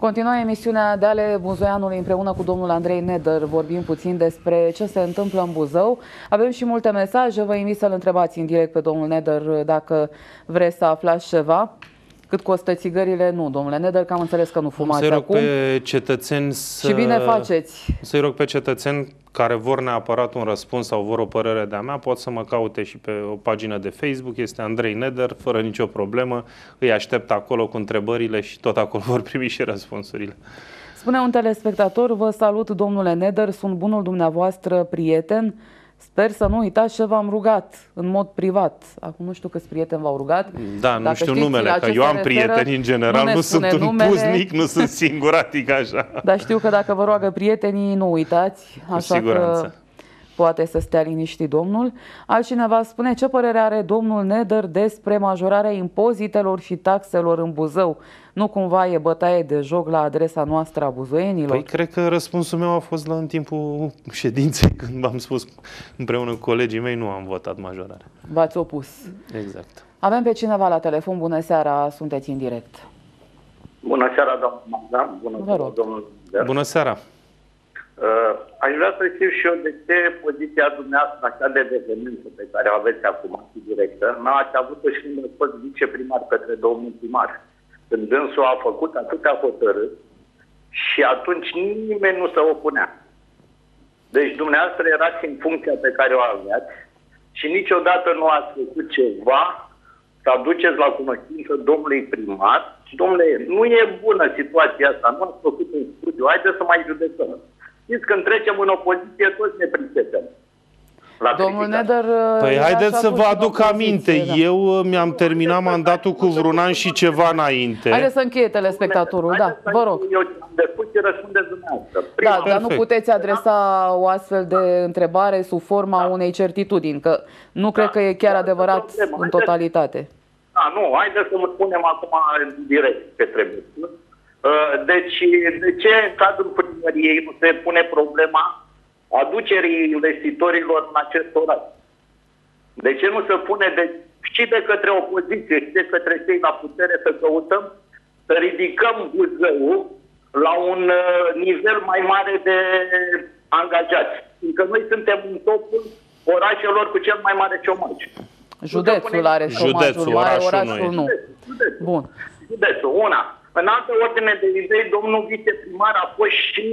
Continuă emisiunea de ale Buzoianului împreună cu domnul Andrei Neder. Vorbim puțin despre ce se întâmplă în Buzău. Avem și multe mesaje. Vă invit să-l întrebați în direct pe domnul Neder dacă vreți să aflați ceva. Cât costă țigările? Nu, domnule Neder, că am înțeles că nu fumați Să-i rog acum. pe cetățeni să... Și bine faceți. Să-i rog pe cetățeni care vor neapărat un răspuns sau vor o părere de-a mea, pot să mă caute și pe o pagină de Facebook, este Andrei Neder, fără nicio problemă. Îi aștept acolo cu întrebările și tot acolo vor primi și răspunsurile. Spune un telespectator, vă salut domnule Neder, sunt bunul dumneavoastră prieten. Sper să nu uitați ce v-am rugat în mod privat. Acum nu știu câți prieteni v-au rugat. Da, nu Dacă știu știți numele, la că ce eu se am referă, prieteni în general, ne nu, spune sunt un numele. puznic, nu sunt singuratic așa. Dar știu că dacă vă roagă prietenii, nu uitați. Cu Așa siguranță. că poate să stea liniștit domnul. Altcineva spune ce părere are domnul Neder despre majorarea impozitelor și taxelor în Buzău. Nu cumva e bătaie de joc la adresa noastră a buzoienilor? Păi cred că răspunsul meu a fost la în timpul ședinței, când v-am spus împreună cu colegii mei, nu am votat majorare. V-ați opus. Exact. Avem pe cineva la telefon. Bună seara, sunteți în direct. Bună seara, doamna Magda. Bună Vă seara, rog. domnul Lider. Bună seara! Uh, aș vrea să știu și eu de ce poziția dumneavoastră așa de dependență pe care o aveți acum și directă, n-ați avut-o și când ați fost viceprimar către domnul primar. Când dânsul a făcut atâtea hotărâri și atunci nimeni nu se opunea. Deci dumneavoastră erați în funcția pe care o aveați și niciodată nu ați făcut ceva să aduceți la cunoștință domnului primar și domnule, nu e bună situația asta, nu ați făcut un studiu, haideți să mai judecăm. Știți, când trecem în opoziție, toți ne pricepem. La Domnul criticat. Neder... Păi era haideți și să atunci vă în aduc opoziție, aminte. da. Eu uh, mi-am terminat mandatul cu vreun an și ceva înainte. Haideți să încheie telespectatorul, da, Haideți să vă rog. Eu am de spus și răspundeți dumneavoastră. Da, Prima, dar nu Perfect. puteți adresa o astfel de întrebare sub forma unei certitudini, că nu cred că e chiar Da, adevărat problemă. în Haideți- totalitate. Da, nu, haideți să vă spunem acum direct ce trebuie. Uh, Deci, de ce în cadrul primăriei nu se pune problema aducerii investitorilor în acest oraș? De ce nu se pune de, și de către opoziție și de către cei la putere să căutăm să ridicăm Buzăul la un uh, nivel mai mare de angajați? Fiindcă noi suntem în topul orașelor cu cel mai mare șomaj. Județul are șomajul, Județul, mare, orașul orașul nu nu. Județul. Bun. Județul, una. În altă ordine de idei, domnul viceprimar a fost și,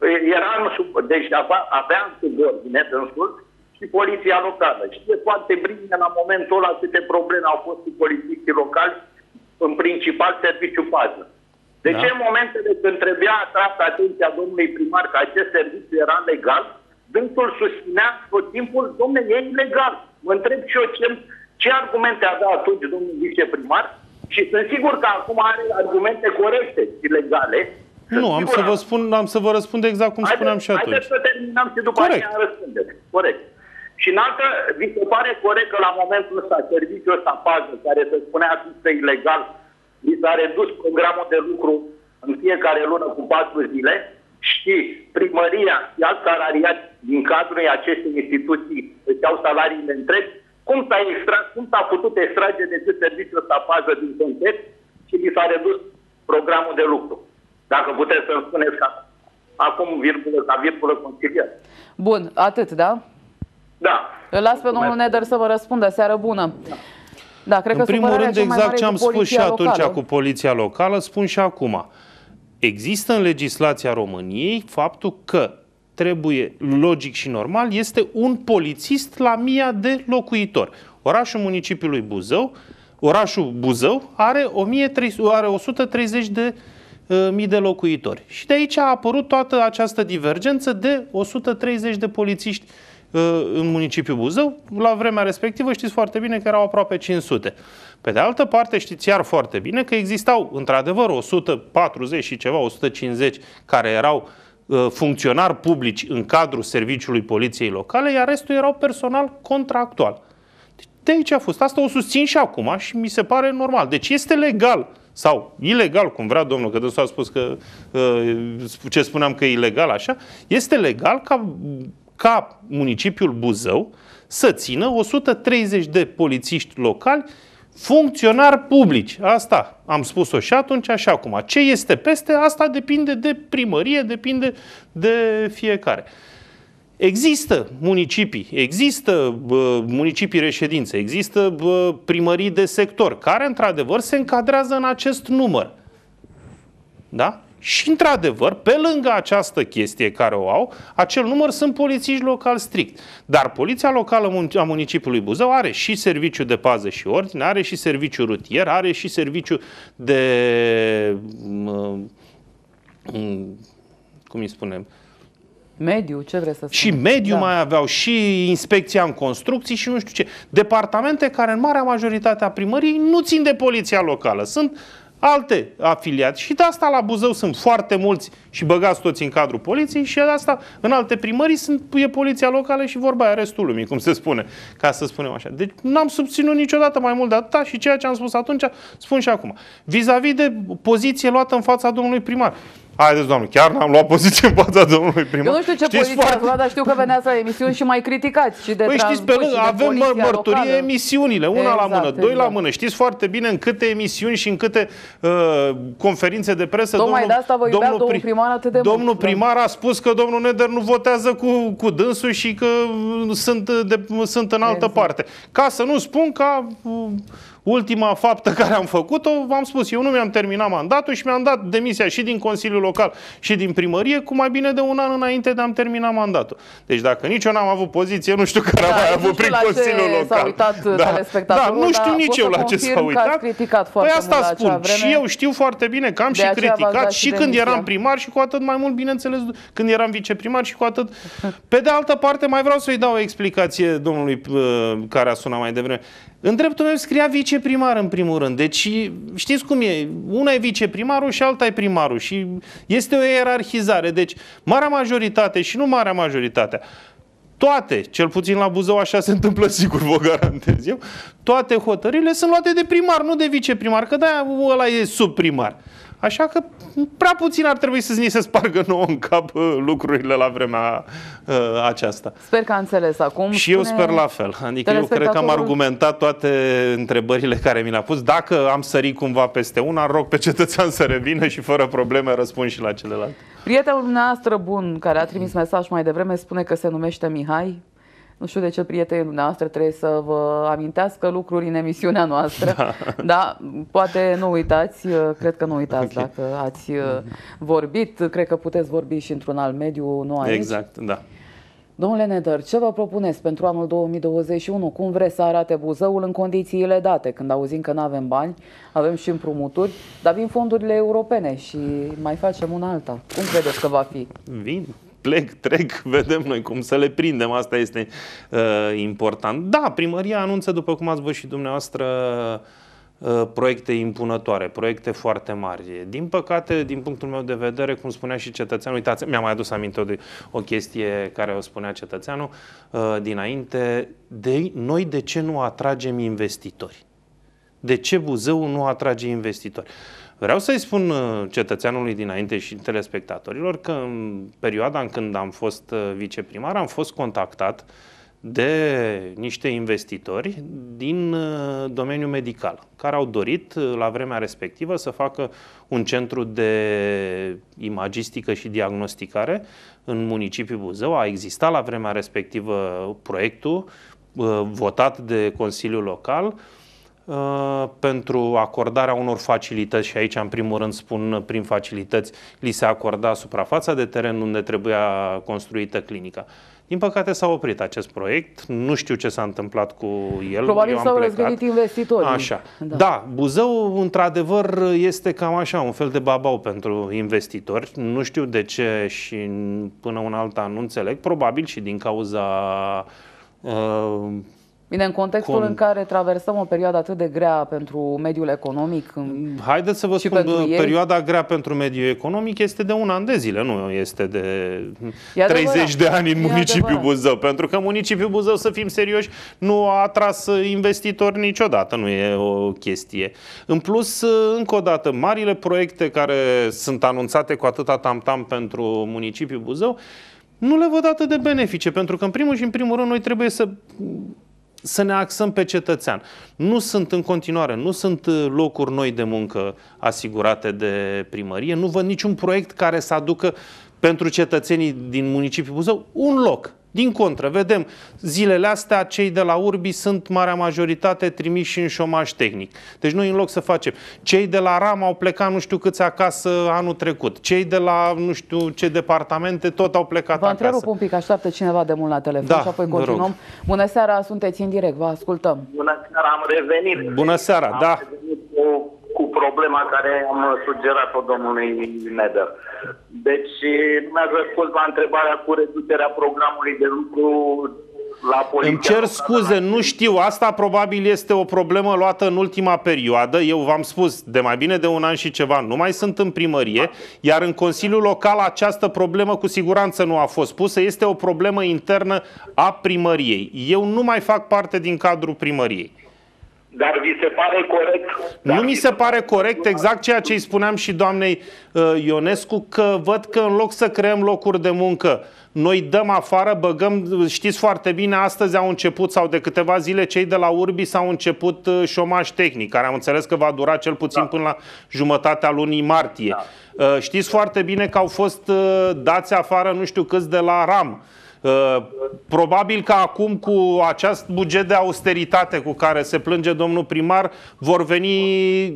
eh, era în sub, deci avea, avea în subordine dânsul și poliția locală. Știe foarte bine la momentul ăla câte probleme au fost cu polițiștii locali, în principal serviciu pază. De Da. ce în momentele când trebuia atras atenția domnului primar că acest serviciu era legal, dânsul susținea tot timpul, domnule, e ilegal. Mă întreb și eu ce, ce argumente avea atunci domnul viceprimar și sunt sigur că acum are argumente corecte și legale. Sunt Nu, am sigur să vă am- spun, am să vă răspund exact cum spuneam și atunci. Haideți să terminăm și după Corect. aceea răspundeți. Corect. Și în altă, vi se pare corect că la momentul ăsta, serviciul ăsta pază, care se spunea că ilegal, mi s-a redus programul de lucru în fiecare lună cu patru zile și primăria și alți salariați din cadrul acestei instituții își au salariile întregi, cum s-a, extras, cum s-a putut extrage decât serviciul ăsta pază din context și mi s-a redus programul de lucru. Dacă puteți să-mi spuneți ca acum virgulă, ca virgulă conciliar. Bun, atât, da? Da. Îl las pe domnul Neder să vă răspundă. Seară bună. Da, cred În că primul supărarea rând, cea mai exact mare ce e am cu spus și poliția atunci locală. cu poliția locală, spun și acum. Există în legislația României faptul că trebuie, logic și normal, este un polițist la mia de locuitori. Orașul municipiului Buzău, orașul Buzău are, 1300, are 130 de uh, mii de locuitori. Și de aici a apărut toată această divergență de 130 de polițiști uh, în municipiul Buzău. La vremea respectivă știți foarte bine că erau aproape 500. Pe de altă parte știți iar foarte bine că existau într-adevăr 140 și ceva, 150 care erau uh, funcționari publici în cadrul serviciului poliției locale, iar restul erau personal contractual. De aici a fost. Asta o susțin și acum și mi se pare normal. Deci este legal sau ilegal, cum vrea domnul, că dânsul a spus că uh, ce spuneam că e ilegal așa, este legal ca, ca municipiul Buzău să țină 130 de polițiști locali funcționari publici. Asta am spus-o și atunci și acum. Ce este peste, asta depinde de primărie, depinde de fiecare. Există municipii, există bă, municipii reședințe, există bă, primării de sector care, într-adevăr, se încadrează în acest număr. Da? Și, într-adevăr, pe lângă această chestie care o au, acel număr sunt polițiști local strict. Dar Poliția Locală a municipiului Buzău are și serviciu de pază și ordine, are și serviciu rutier, are și serviciu de... cum îi spunem? Mediu, ce vreți să spun? Și mediu da. mai aveau, și inspecția în construcții și nu știu ce. Departamente care în marea majoritate a primăriei nu țin de poliția locală. Sunt alte afiliați. Și de asta la Buzău sunt foarte mulți și băgați toți în cadrul poliției și de asta în alte primării sunt, e poliția locală și vorba aia restul lumii, cum se spune, ca să spunem așa. Deci n-am subținut niciodată mai mult de atâta și ceea ce am spus atunci spun și acum. Vis-a-vis de poziție luată în fața domnului primar. Haideți, doamne, chiar n-am luat poziție în fața domnului primar. Eu nu știu ce știți poziție foarte... ați luat, dar știu că veneați la emisiuni și mai criticați și de păi știți, pe lângă, avem mărturie locală. emisiunile, una exact, la mână, exact. doi la mână. Știți foarte bine în câte emisiuni și în câte uh, conferințe de presă Tocmai domnul, de asta vă domnul, domnul primar atât de Domnul mult, primar a spus că domnul Neder nu votează cu, cu dânsul și că sunt, de, sunt în altă exact. parte. Ca să nu spun ca... Uh, Ultima faptă care am făcut-o, v-am spus, eu nu mi-am terminat mandatul și mi-am dat demisia și din Consiliul Local și din primărie cu mai bine de un an înainte de a-mi termina mandatul. Deci dacă nici eu n-am avut poziție, nu știu care da, a mai avut prin Consiliul Local. S-a uitat da. da, nu știu nici eu la ce s-a uitat. Păi asta spun. Și eu știu foarte bine că am și criticat și când eram primar și cu atât mai mult, bineînțeles, când eram viceprimar și cu atât. Pe de altă parte, mai vreau să-i dau o explicație domnului uh, care a sunat mai devreme. În dreptul meu scria viceprimar în primul rând. Deci știți cum e, una e viceprimarul și alta e primarul și este o ierarhizare. Deci marea majoritate și nu marea majoritate, toate, cel puțin la Buzău așa se întâmplă sigur, vă garantez eu, toate hotările sunt luate de primar, nu de viceprimar, că de-aia ăla e subprimar. Așa că prea puțin ar trebui să ni se spargă nouă în cap uh, lucrurile la vremea uh, aceasta. Sper că a înțeles acum. Și eu sper la fel. Adică eu cred că am argumentat toate întrebările care mi le-a pus. Dacă am sărit cumva peste una, rog pe cetățean să revină și fără probleme răspund și la celelalte. Prietenul dumneavoastră bun, care a trimis mesaj mai devreme, spune că se numește Mihai. Nu știu de ce prietenii dumneavoastră trebuie să vă amintească lucruri în emisiunea noastră. Da. da poate nu uitați, uh, cred că nu uitați okay. dacă ați uh, vorbit. Cred că puteți vorbi și într-un alt mediu, nu aici. Exact, da. Domnule Nedăr, ce vă propuneți pentru anul 2021? Cum vreți să arate Buzăul în condițiile date? Când auzim că nu avem bani, avem și împrumuturi, dar vin fondurile europene și mai facem una alta. Cum credeți că va fi? Vin plec, trec, vedem noi cum să le prindem, asta este uh, important. Da, primăria anunță, după cum ați văzut și dumneavoastră, uh, proiecte impunătoare, proiecte foarte mari. Din păcate, din punctul meu de vedere, cum spunea și cetățeanul, uitați, mi-am mai adus aminte de o chestie care o spunea cetățeanul uh, dinainte, de noi de ce nu atragem investitori? De ce Buzău nu atrage investitori? Vreau să-i spun uh, cetățeanului dinainte și telespectatorilor că în perioada în când am fost uh, viceprimar am fost contactat de niște investitori din uh, domeniul medical, care au dorit la vremea respectivă să facă un centru de imagistică și diagnosticare în municipiul Buzău. A existat la vremea respectivă proiectul votat de Consiliul Local, Uh, pentru acordarea unor facilități și aici în primul rând spun prin facilități li se acorda suprafața de teren unde trebuia construită clinica. Din păcate s-a oprit acest proiect, nu știu ce s-a întâmplat cu el. Probabil s-au răzgândit investitorii. Așa. Da. da, Buzău într-adevăr este cam așa, un fel de babau pentru investitori. Nu știu de ce și până un alta nu înțeleg, probabil și din cauza uh, Bine, în contextul Con... în care traversăm o perioadă atât de grea pentru mediul economic. Haideți să vă spun, perioada ei... grea pentru mediul economic este de un an de zile, nu este de e 30 de ani în municipiul Buzău. Pentru că municipiul Buzău, să fim serioși, nu a atras investitori niciodată, nu e o chestie. În plus, încă o dată, marile proiecte care sunt anunțate cu atâta tam-tam pentru municipiul Buzău, nu le văd atât de benefice, pentru că în primul și în primul rând noi trebuie să să ne axăm pe cetățean. Nu sunt în continuare, nu sunt uh, locuri noi de muncă asigurate de primărie, nu văd niciun proiect care să aducă pentru cetățenii din municipiul Buzău un loc. Din contră, vedem, zilele astea cei de la Urbi sunt marea majoritate trimiși în șomaj tehnic. Deci noi în loc să facem, cei de la RAM au plecat nu știu câți acasă anul trecut, cei de la nu știu ce departamente tot au plecat Vă acasă. întrerup un pic, așteaptă cineva de mult la telefon Da, și apoi vă rog. continuăm. Bună seara, sunteți în direct, vă ascultăm. Bună seara, am revenit. Bună seara, am da. revenit cu, cu problema care am sugerat-o domnului Neder. Deci nu mi-ați răspuns la întrebarea cu reducerea programului de lucru la poliție. Îmi cer scuze, nu știu, asta probabil este o problemă luată în ultima perioadă. Eu v-am spus, de mai bine de un an și ceva, nu mai sunt în primărie, iar în Consiliul Local această problemă cu siguranță nu a fost pusă, este o problemă internă a primăriei. Eu nu mai fac parte din cadrul primăriei. Dar vi se pare corect? Nu Dar mi vi se pare corect exact ceea ce îi spuneam și doamnei uh, Ionescu, că văd că în loc să creăm locuri de muncă, noi dăm afară, băgăm, știți foarte bine, astăzi au început sau de câteva zile cei de la Urbi s-au început uh, șomaj tehnic, care am înțeles că va dura cel puțin până la jumătatea lunii martie. Uh, Știți foarte bine că au fost uh, dați afară nu știu câți de la RAM. Uh, Probabil că acum cu acest buget de austeritate cu care se plânge domnul primar vor veni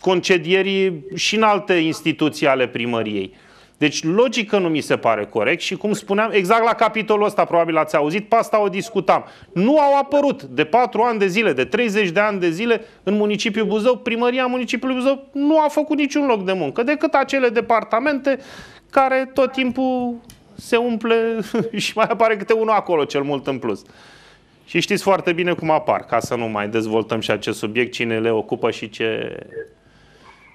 concedierii și în alte instituții ale primăriei. Deci logică nu mi se pare corect și cum spuneam, exact la capitolul ăsta probabil ați auzit, pe asta o discutam. Nu au apărut de 4 ani de zile, de 30 de ani de zile în municipiul Buzău, primăria municipiului Buzău nu a făcut niciun loc de muncă, decât acele departamente care tot timpul se umple și mai apare câte unul acolo cel mult în plus. Și știți foarte bine cum apar, ca să nu mai dezvoltăm și acest subiect, cine le ocupă și ce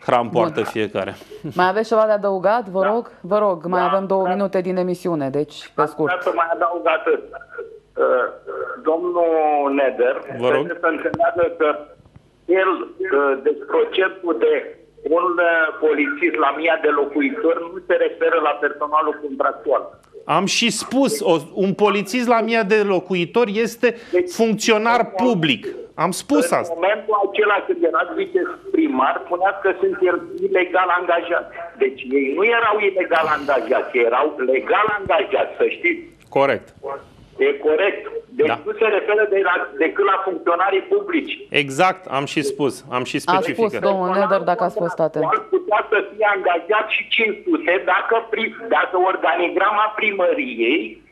hram poartă fiecare. Mai aveți ceva de adăugat? Vă rog? Vă rog, mai Da, avem două da. minute din emisiune, deci pe Aș scurt. vrea să mai adaug atât. Uh, Domnul Neder Vă rog. trebuie să înțeleagă că el, uh, deci procentul de un uh, polițist la mia de locuitori nu se referă la personalul contractual. Am și spus, o, un polițist la mie de locuitori este funcționar public. Am spus în asta. momentul acela când erați viceprimar, spuneați că sunt ilegal angajați. Deci ei nu erau ilegal angajați, erau legal angajați, să știți. Corect. E corect. Deci Da. nu se referă de la, decât la funcționarii publici. Exact, am și spus, am și A spus specificat. domnul Neder, dacă ați fost atent. Ar putea să fie angajat și 500 dacă, pri, dacă organigrama primăriei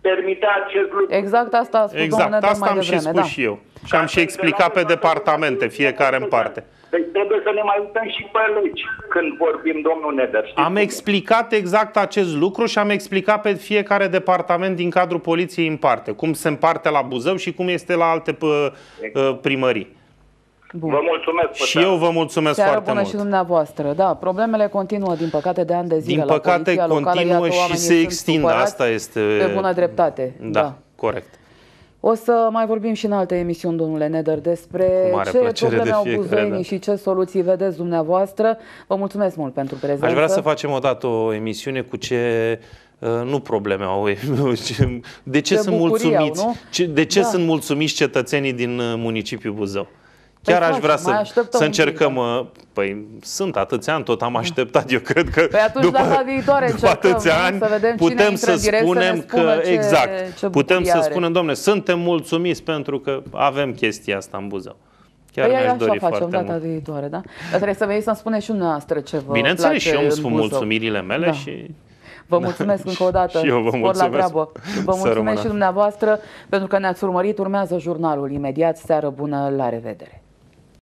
permite acest lucru. Exact asta a spus domnul Exact, Neder asta mai am și devreme. spus Da. și eu. Și am și explicat pe departamente, fiecare în parte. Deci trebuie să ne mai uităm și pe legi când vorbim, domnul Neder. știți Am cum? explicat exact acest lucru și am explicat pe fiecare departament din cadrul poliției în parte. Cum se împarte la Buzău și cum este la alte pă, uh, primării. Bun. Vă mulțumesc. Și eu vă mulțumesc Seară foarte bună mult. și dumneavoastră. Da, problemele continuă, din păcate, de ani de zile Din la păcate poliția locală. continuă Iată, și oamenii se sunt extinde. supărați Asta este... Pe bună dreptate. Da, da. corect. O să mai vorbim și în alte emisiuni, domnule Neder, despre Cu mare ce plăcere probleme de au fiecare buzoienii dată. și ce soluții vedeți dumneavoastră. Vă mulțumesc mult pentru prezență. Aș vrea să facem o dată o emisiune cu ce uh, nu probleme au. ce- De ce Ce sunt bucurii au, mulțumiți? nu? Ce- De ce Da. sunt mulțumiți cetățenii din uh, municipiul Buzău? Păi Chiar aș facem, vrea mai să, așteptăm să un pic, încercăm. da. uh, Păi sunt atâția ani, tot am așteptat. Eu cred că Păi atunci, după, data viitoare după încercăm, atâția nu? ani Să vedem cine putem intră să în direct să ne spunem spună că ce- exact. ce putem bucurie să are. spunem, domne, suntem mulțumiți pentru că avem chestia asta în Buzău. Chiar Păi mi-aș așa dori facem foarte data mult. viitoare, da? Dar trebuie să veniți să-mi spuneți și dumneavoastră ce vă Bineînțeles, și place eu îmi în spun Buzău. mulțumirile mele Da. și Vă mulțumesc încă o dată. Și eu vă Spor la mulțumesc. treabă. Vă Să mulțumesc rămână. și dumneavoastră pentru că ne-ați urmărit. Urmează jurnalul imediat. Seară bună, la revedere!